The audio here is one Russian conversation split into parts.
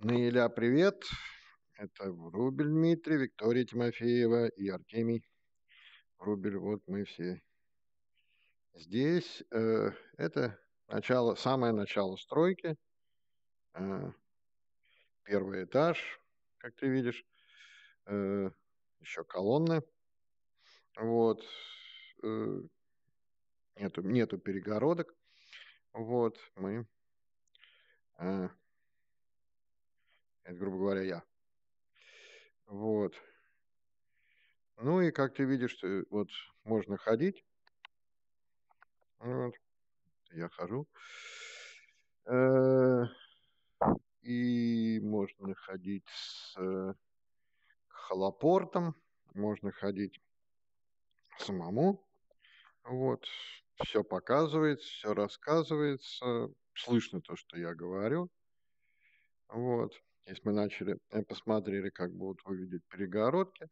Наиля, привет. Это Врубель Дмитрий, Виктория Тимофеева и Артемий Врубель. Вот мы все здесь. Э, это начало, самое начало стройки. Э, первый этаж, как ты видишь. Э, еще колонны. Вот. Нету, нету перегородок. Вот, мы грубо говоря, я. Вот. Ну и как ты видишь, вот можно ходить. Вот. Я хожу. Э, и можно ходить с холопортом, можно ходить самому. Вот. Все показывается, все рассказывается. Слышно то, что я говорю. Вот. Если мы начали, э, посмотрели, как будут выглядеть перегородки,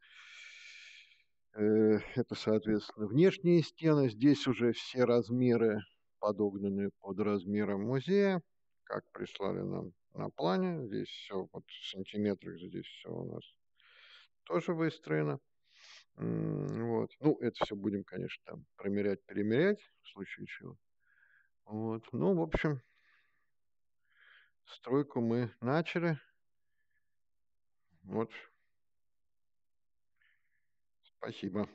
э, это, соответственно, внешние стены. Здесь уже все размеры подогнаны под размером музея, как прислали нам на плане. Здесь все вот в сантиметрах, здесь все у нас тоже выстроено. Вот. Ну, это все будем, конечно, там промерять, перемерять, в случае чего. Вот. Ну, в общем, стройку мы начали. Вот. Спасибо.